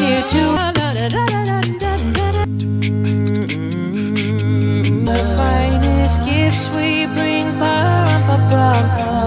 want you to. The finest gifts we bring. Bum, bum, bum.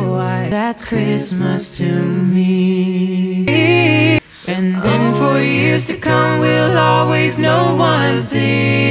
That's Christmas to me. And then for years to come, we'll always know one thing.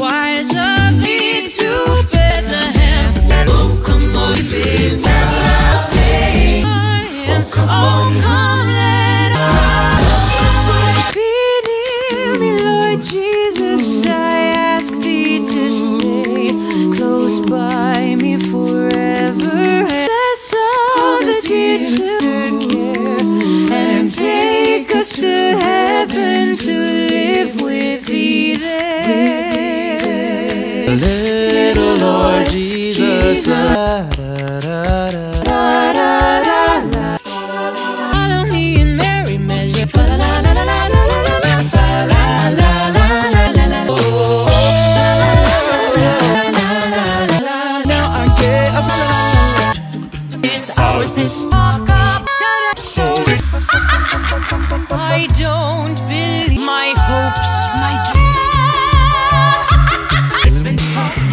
wiser. Little Lord Jesus. Jesus.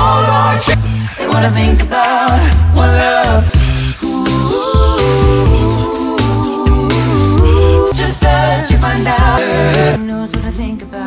all our And what I think about what love. Ooh, Just us, you find out. Who knows what I think about